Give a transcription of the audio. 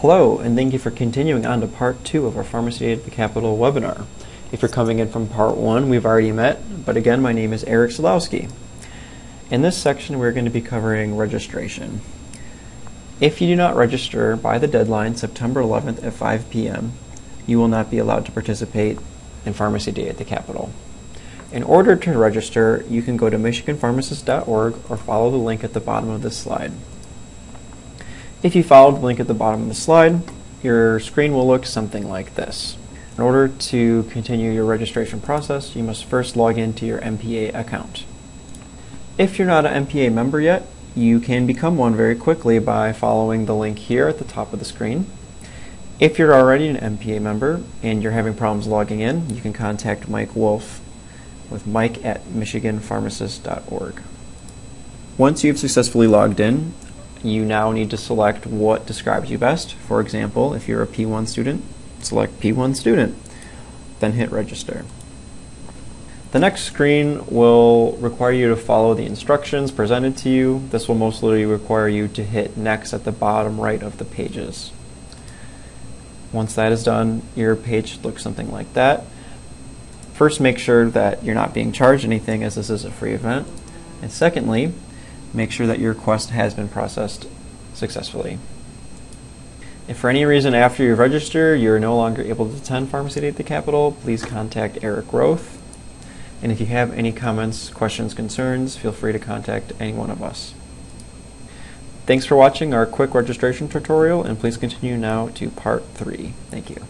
Hello, and thank you for continuing on to part two of our Pharmacy Day at the Capitol webinar. If you're coming in from part one, we've already met, but again, my name is Eric Solowski. In this section, we're going to be covering registration. If you do not register by the deadline, September 11th at 5 p.m., you will not be allowed to participate in Pharmacy Day at the Capitol. In order to register, you can go to michiganpharmacist.org or follow the link at the bottom of this slide. If you follow the link at the bottom of the slide, your screen will look something like this. In order to continue your registration process, you must first log into your MPA account. If you're not an MPA member yet, you can become one very quickly by following the link here at the top of the screen. If you're already an MPA member and you're having problems logging in, you can contact Mike Wolf with mike at michiganpharmacist.org. Once you've successfully logged in, you now need to select what describes you best. For example, if you're a P1 student, select P1 student, then hit register. The next screen will require you to follow the instructions presented to you. This will mostly require you to hit next at the bottom right of the pages. Once that is done, your page looks something like that. First, make sure that you're not being charged anything as this is a free event. And secondly, make sure that your request has been processed successfully. If for any reason after you register you're no longer able to attend Pharmacy at the Capitol, please contact Eric Roth. And if you have any comments, questions, concerns, feel free to contact any one of us. Thanks for watching our quick registration tutorial and please continue now to part 3. Thank you.